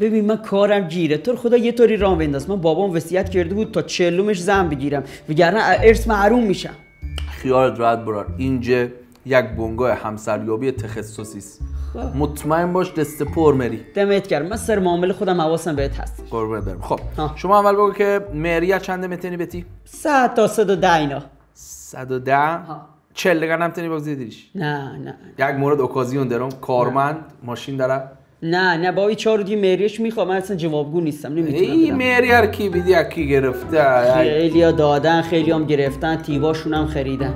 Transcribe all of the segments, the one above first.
ببین من کارم گیره. تو خدا یه طوری راه بنداز. من بابام وصیت کرده بود تا چلومش زن بگیرم. وگرنه ارث محروم میشم. خیالت راحت برار اینجا یک بنگاه همسریابی تخصصی است. خب. مطمئن باش دست پر مری. دمت گرم. من سر معامله خودم حواسم بهت هست. قربونت برم. خب ها. شما اول بگو که مریه چنده متنی بتی؟ صد تا صد و ده اینا. 110 40 دقیقه نمتنی بگذیدیش نه نه یک مورد اوکازیون دارم کارمند ماشین داره. نه نه با این چهار دی مریش می‌خوام من اصلا جوابگو نیستم نمی‌تونم مری هر کی بیدی کی گرفته. خیلی ها دادن خیلی هم گرفتن تیواشون هم خریدن.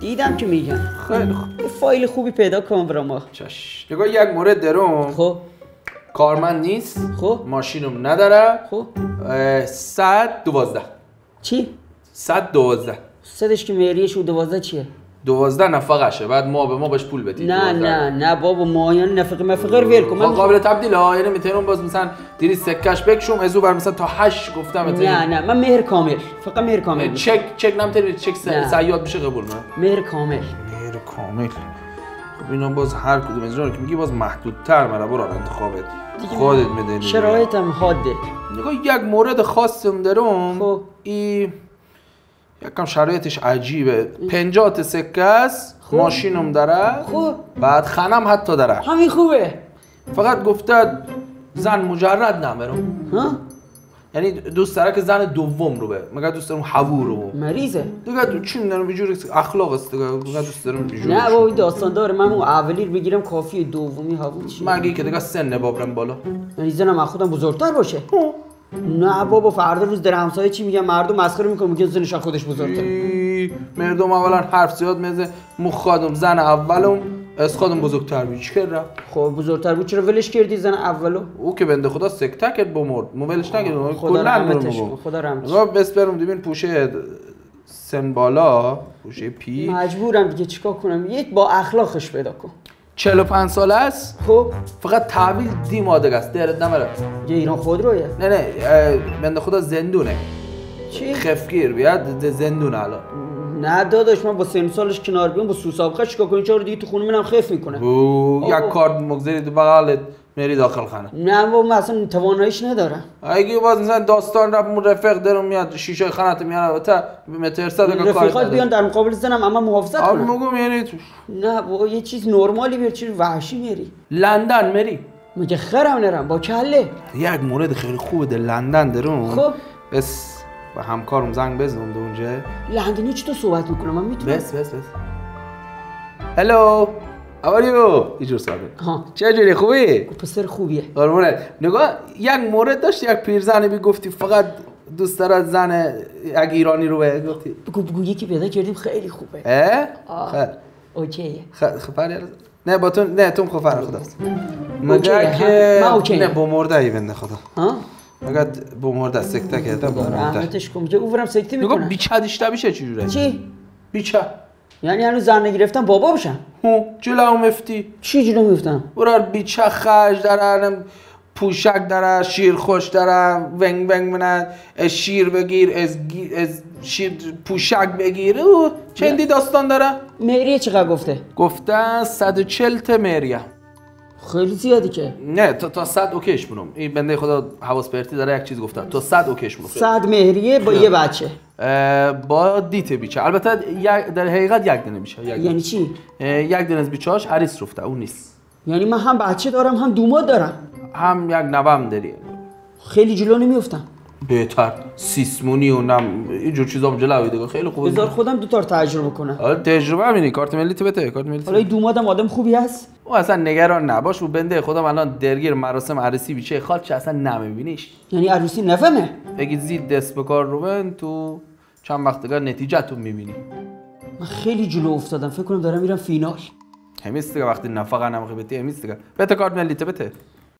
دیدم که میگن. خیلی خوب. فایل خوبی پیدا کن برام ما چش. نگاه یک مورد دارم خب. کارمند نیست. خب. ماشینم نداره. خب. صد دوازده. چی؟ صد دوازده. صدش که مریش و دوازده چیه؟ دوازده نفقشه بعد ما به ما بهش پول بدیم نه نه نه بابا مایان نفقه مفقه رو ول کن. من خب قابل تبدیل ها یعنی می‌تونم باز مثلا دیری سکش بکشم ازو بر مثلا تا هشت گفتم نه نه من مهر کامل فقط مهر کامل. چک چک نمی‌تونی چک. سیاد بشه قبول نه مهر کامل. مهر کامل. خب اینا باز هر کدوم از که میگی باز محدودتر مرا برار انتخابت. خودت می‌دونی. شرایطم حاده. نگاه یک مورد خاصم دارم. خب. ای یکم شرایطش عجیبه. پنجات سکه است. ماشینم داره. خب بعد خانم حتی داره. همین خوبه. فقط گفته زن مجرد نمیرم ها؟ یعنی دوست داره که زن دوم رو به مگه دوست دارم حوو رو مریضه. دیگه تو چی می‌دونم؟ بیجور اخلاق است دیگه. دوست دارم بیجور نه بابا داستان داره. من اون اولی رو بگیرم کافیه دومی هوا چی؟ مگه که دیگه سن بابرم بالا. یعنی زنم خودم بزرگتر باشه. نه بابا فردا روز در همسایه چی میگن مردم مسخره می‌کنن میگن زنش از خودش بزرگتر ای، مردم اولا حرف زیاد میزه مخادم زن اولم. از خودم بزرگتر بی چی کرد خب بزرگتر بود. چرا ولش کردی زن اولو؟ او که بنده خدا سکته کرد بمرد موبایلش نگید خدا کلا رحمتش برو کن، خدا رحمتش. نگاه بس برم. دیبین پوشه سن بالا پوشه پی مجبورم دیگه چیکار کنم؟ یک با اخلاقش پیدا کن. 45 ساله است. خب. فقط تحویل دی مادگ است. درد نمره. یه ایران خودرویه نه نه اه، بنده خدا زندونه. چی؟ خفگیر بیاد زندون الان. نه داداش من با سن سالش کنار بیام با سو سابقه چیکار کنی چرا دیگه تو خونه منم خف می‌کنه؟ او یک آه. کارت مگذاری دو بغلت. میری داخل خانه. نه بابا من اصلا تواناییش ندارم. اگه باز مثلا داستان رفت رفیق درم میاد شیشه خانت میاره تا مترسا دیگه کار رفیقات بیان در مقابل زنم اما محافظت کنم مگو میری تو نه بابا یه چیز نرمالی بیار چی وحشی میری. لندن میری. مگه خرم نرم؟ با کله. یک مورد خیلی خوبه در لندن درم خب. بس با همکارم زنگ بزنم دو اونجا. لندنی چطور صحبت می‌کنم من می‌تونم. بس بس بس. هلو You? اینجور ساده ها. چه جوری؟ خوبی؟ پسر خوبیه. قربونت. نگاه یک مورد داشت یک پیرزنی بی گفتی فقط دوست دارد زن یک ایرانی رو به گفتی بگو بگو یکی پیدا کردیم خیلی خوبه. اه؟ آه. خیر اوکیه یارو. نه با تو نه تو خفر خدا. اوکیه، مگه؟ که. نه با مرده ای بنده خدا. ها؟ مگه با مرده سکته کرده با مرده. رحمتش کن. که اوورم سکته نگاه می‌کنم بیچه دیشته بیشه چجوره چی؟ بیچه. یعنی هنوز زن نگرفتم بابا بشم. هو جلو مفتی چی جلو میفتم برار بیچه خش دارن پوشک داره شیر خوش داره ونگ ونگ منه از شیر بگیر از, گی- از شیر پوشک بگیر. او چندی داستان داره؟ مهریه چقدر گفته؟ گفته 140 تا مریه خیلی زیادی که. نه تا تا 100 اوکیش بونم این بنده خدا حواس پرتی داره یک چیز گفته تا 100 اوکیش بونم صد مهریه با یه بچه. با دیت بیچه. البته در حقیقت یک دونه میشه. یعنی چی؟ یک دونه از بیچهاش عریس رفته اون نیست. یعنی من هم بچه دارم هم دوماد دارم. هم یک نوام داری خیلی جلو نمیفتم بهتر. سیسمونی و نم اینجور چیزا هم جلوی دیگه. خیلی خوبه. بذار خودم دو تا تجربه کنم آره تجربه همینی کارت ملی بده کارت ملی حالا دومادم آدم خوبی هست؟ او اصلا نگران نباش و بنده خودم الان درگیر مراسم عروسی بیچه خال چه اصلا نمیبینیش. یعنی عروسی نفهمه؟ اگه زید دست به کار رو بن تو چند وقت دیگه نتیجه تو می‌بینی. من خیلی جلو افتادم. فکر کنم دارم میرم فینال. همیست دیگه وقتی نفقه نمخی بتی همیست دیگه. بته کارت ملی بته